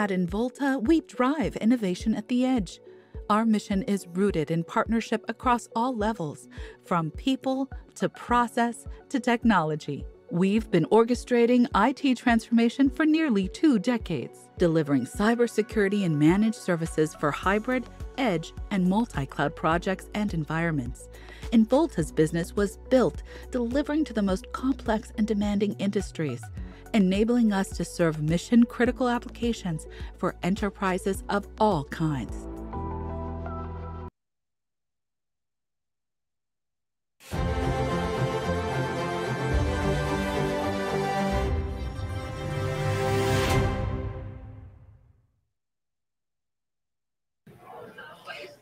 At Involta, we drive innovation at the edge. Our mission is rooted in partnership across all levels, from people to process to technology. We've been orchestrating IT transformation for nearly two decades, delivering cybersecurity and managed services for hybrid, edge, and multi cloud projects and environments. Involta's business was built delivering to the most complex and demanding industries, enabling us to serve mission critical applications for enterprises of all kinds.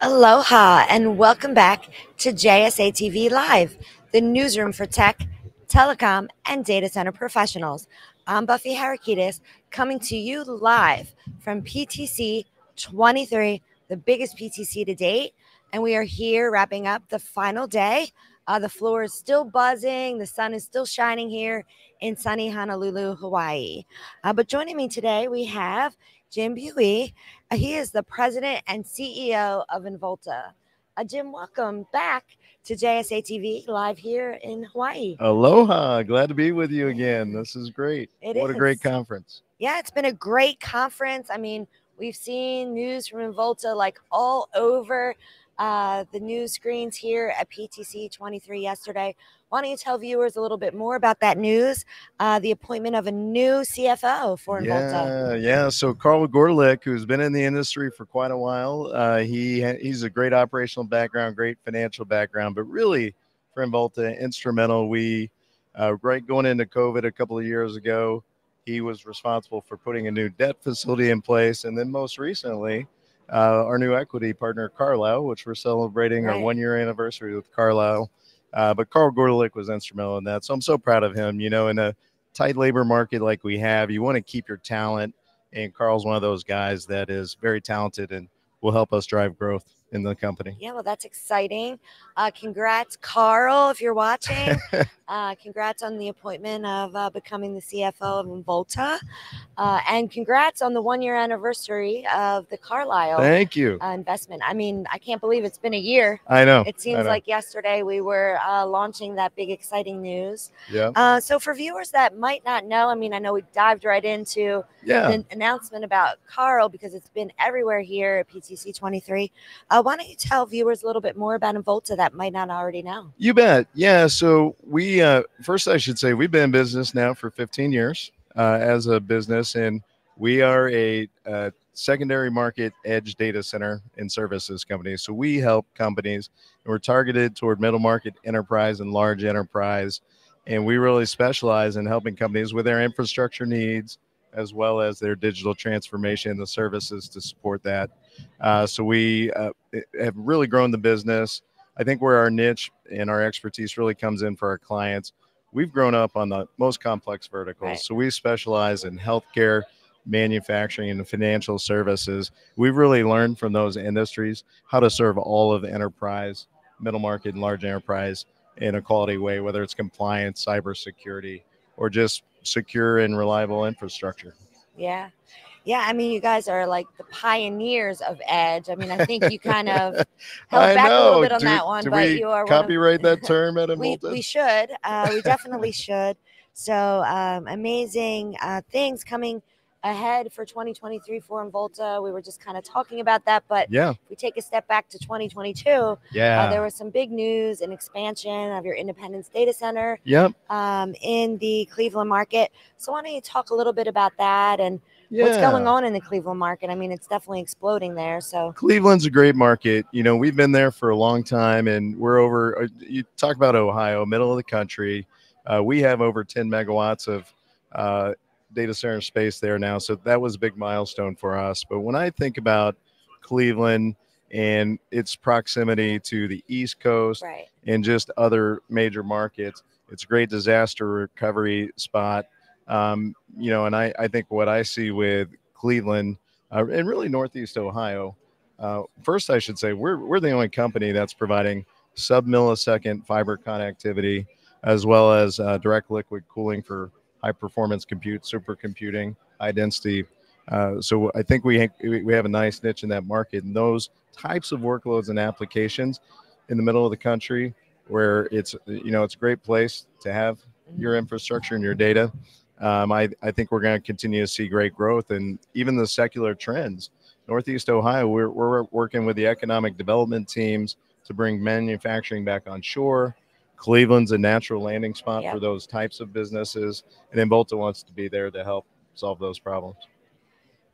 Aloha and welcome back to JSA TV Live, the newsroom for tech, telecom, and data center professionals. I'm Buffy Harakitis coming to you live from PTC 23, the biggest PTC to date. And we are here wrapping up the final day. Uh, the floor is still buzzing, the sun is still shining here in sunny Honolulu, Hawaii. Uh, but joining me today, we have Jim Buie. Uh, he is the president and CEO of Involta. Uh, Jim, welcome back to JSA TV live here in Hawaii. Aloha. Glad to be with you again. This is great. It what is. a great conference. Yeah, it's been a great conference. I mean, we've seen news from Involta like all over uh, the news screens here at PTC 23 yesterday. Why don't you tell viewers a little bit more about that news, uh, the appointment of a new CFO for Involta? Yeah, yeah. So Carl Gordelich, who's been in the industry for quite a while, uh, he he's a great operational background, great financial background, but really for Involta, instrumental. We uh, right going into COVID a couple of years ago, he was responsible for putting a new debt facility in place, and then most recently. Uh, our new equity partner, Carlyle, which we're celebrating Right. our one year anniversary with Carlyle. Uh, but Carl Gordelich was instrumental in that. So I'm so proud of him. You know, in a tight labor market like we have, you want to keep your talent. And Carl's one of those guys that is very talented and will help us drive growth in the company. Yeah, well, that's exciting. Uh, congrats, Carl, if you're watching. uh, congrats on the appointment of uh, becoming the CFO of Involta. Uh, and congrats on the one year anniversary of the Carlyle Thank you. uh, investment. I mean, I can't believe it's been a year. I know. It seems know. like yesterday we were uh, launching that big, exciting news. yeah, Uh, so, for viewers that might not know, I mean, I know we dived right into yeah. the announcement about Carl because it's been everywhere here at PTC 23. Uh, why don't you tell viewers a little bit more about Involta that might not already know? You bet. Yeah. So we uh, first, I should say, we've been in business now for 15 years uh, as a business, and we are a, uh secondary market edge data center and services company. So we help companies, and we're targeted toward middle market enterprise and large enterprise, and we really specialize in helping companies with their infrastructure needs as well as their digital transformation and the services to support that. Uh, so we uh, have really grown the business. I think where our niche and our expertise really comes in for our clients, we've grown up on the most complex verticals. Right. So we specialize in healthcare, manufacturing, and financial services. We've really learned from those industries how to serve all of the enterprise, middle market, and large enterprise in a quality way, whether it's compliance, cybersecurity, or just secure and reliable infrastructure. Yeah. Yeah, I mean, you guys are like the pioneers of Edge. I mean, I think you kind of held I back a little bit on Do- that one, but we you are one of copyright that term at we, we should. Uh, we definitely should. So um, amazing uh, things coming ahead for 2023 for Involta. We were just kind of talking about that, but yeah, if we take a step back to 2022, yeah. uh, there was some big news and expansion of your Independence Data Center yep. um, in the Cleveland market. So why don't you talk a little bit about that and Yeah. what's going on in the Cleveland market? I mean, it's definitely exploding there. So Cleveland's a great market. You know, we've been there for a long time, and we're over. uh, You talk about Ohio, middle of the country. Uh, we have over 10 megawatts of uh, data center space there now, so that was a big milestone for us. But when I think about Cleveland and its proximity to the East Coast right, and just other major markets, it's a great disaster recovery spot. Um, you know, and I, I think what I see with Cleveland uh, and really Northeast Ohio. Uh, first, I should say we're we're the only company that's providing sub millisecond fiber connectivity as well as uh, direct liquid cooling for high performance compute, supercomputing, high density Uh, so I think we we have a nice niche in that market, and those types of workloads and applications in the middle of the country, where it's you know it's a great place to have your mm-hmm. infrastructure and your data. Um, I, I think we're going to continue to see great growth and even the secular trends. Northeast Ohio, we're, we're working with the economic development teams to bring manufacturing back on shore. Cleveland's a natural landing spot yep. for those types of businesses, and then Involta wants to be there to help solve those problems.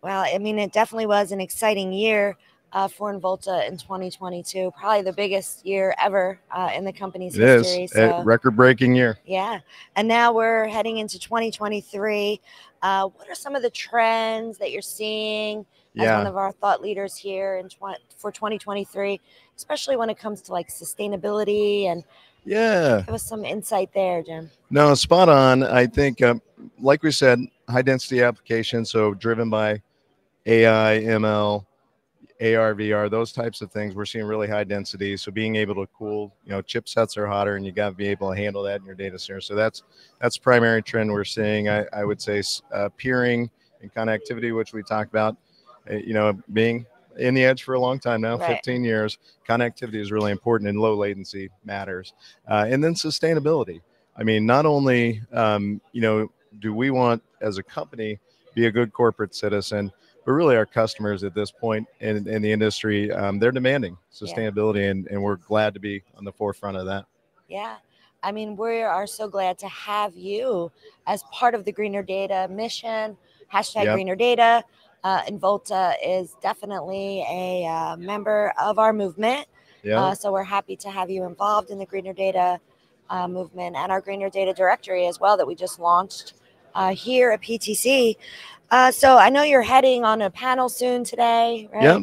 Well, I mean, it definitely was an exciting year uh, for Involta in 2022. Probably the biggest year ever uh, in the company's it history. Is. So, record-breaking year. Yeah, and now we're heading into 2023. Uh, what are some of the trends that you're seeing as yeah. one of our thought leaders here in tw- for 2023, especially when it comes to like sustainability and yeah, give us some insight there, Jim. No, spot on. I think, um, like we said, high density application, so driven by AI, ML, AR, VR, those types of things, we're seeing really high density. So being able to cool, you know, chipsets are hotter, and you got to be able to handle that in your data center. So that's that's primary trend we're seeing. I, I would say uh, peering and connectivity, which we talked about, uh, you know, being in the edge for a long time now, right. 15 years. Connectivity is really important, and low latency matters. Uh, and then sustainability. I mean, not only um, you know do we want as a company be a good corporate citizen but really our customers at this point in, in the industry, um, they're demanding sustainability, yeah. and, and we're glad to be on the forefront of that. Yeah. I mean, we are so glad to have you as part of the Greener Data mission. Hashtag yep. Greener Data. Uh, Volta is definitely a uh, member of our movement. Yeah. Uh, so we're happy to have you involved in the Greener Data uh, movement and our Greener Data Directory as well that we just launched uh, here at PTC. Uh, so I know you're heading on a panel soon today, right? Yeah.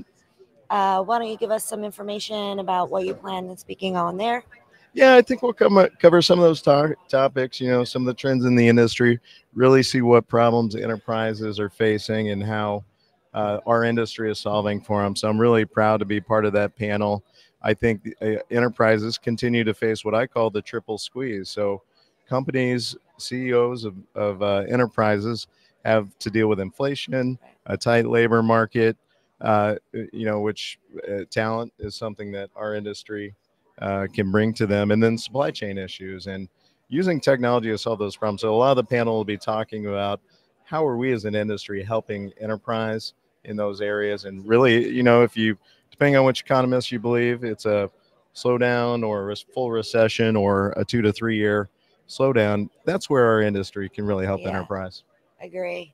Uh, why don't you give us some information about what you plan on speaking on there? Yeah, I think we'll come, cover some of those to- topics, you know, some of the trends in the industry, really see what problems enterprises are facing and how uh, our industry is solving for them. So I'm really proud to be part of that panel. I think uh, enterprises continue to face what I call the triple squeeze. So companies, CEOs of, of uh, enterprises have to deal with inflation, a tight labor market, uh, you know, which uh, talent is something that our industry uh, can bring to them, and then supply chain issues and using technology to solve those problems. So a lot of the panel will be talking about how are we as an industry helping enterprise in those areas, and really, you know, if you depending on which economist you believe, it's a slowdown or a full recession or a two to three year slowdown. That's where our industry can really help yeah. enterprise agree.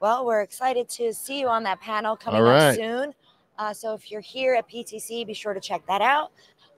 Well, we're excited to see you on that panel coming right. up soon. Uh, so if you're here at PTC, be sure to check that out.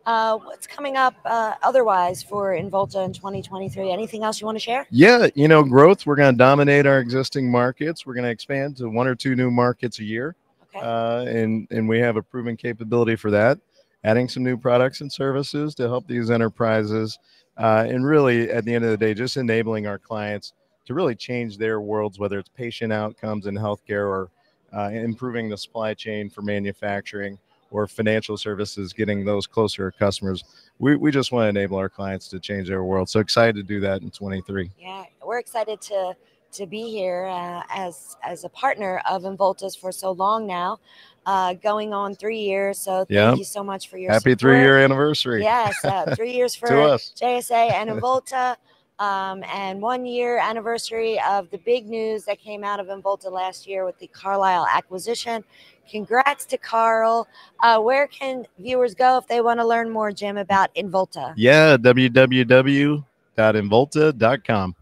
Uh, what's coming up uh, otherwise for Involta in 2023? Anything else you want to share? Yeah, you know, growth. We're going to dominate our existing markets. We're going to expand to one or two new markets a year, okay. uh, and and we have a proven capability for that. Adding some new products and services to help these enterprises, uh, and really, at the end of the day, just enabling our clients to really change their worlds, whether it's patient outcomes in healthcare or uh, improving the supply chain for manufacturing or financial services, getting those closer to customers. We, we just want to enable our clients to change their world. So excited to do that in 23. Yeah, we're excited to to be here uh, as as a partner of Involta's for so long now, uh, going on three years. So thank yep. you so much for your happy support. three year anniversary. Yes, uh, three years for JSA and Involta um, and one year anniversary of the big news that came out of Involta last year with the Carlyle acquisition. Congrats to Carl. Uh, where can viewers go if they want to learn more, Jim, about Involta? Yeah, www.involta.com.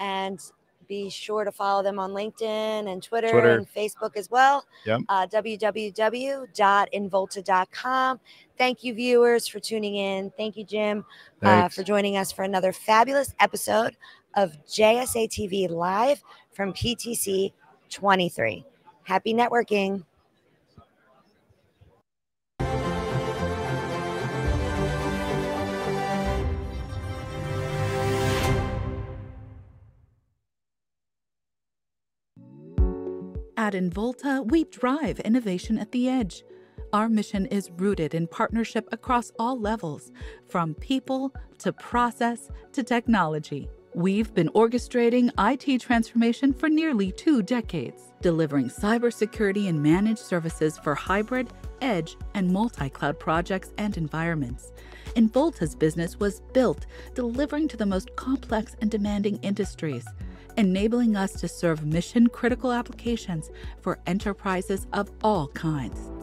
And be sure to follow them on LinkedIn and Twitter, Twitter. and Facebook as well. Yep. Uh, www.involta.com. Thank you, viewers, for tuning in. Thank you, Jim, uh, for joining us for another fabulous episode of JSA TV Live from PTC 23. Happy networking. At Involta, we drive innovation at the edge. Our mission is rooted in partnership across all levels, from people to process to technology. We've been orchestrating IT transformation for nearly two decades, delivering cybersecurity and managed services for hybrid, edge, and multi cloud projects and environments. Involta's business was built delivering to the most complex and demanding industries, enabling us to serve mission critical applications for enterprises of all kinds.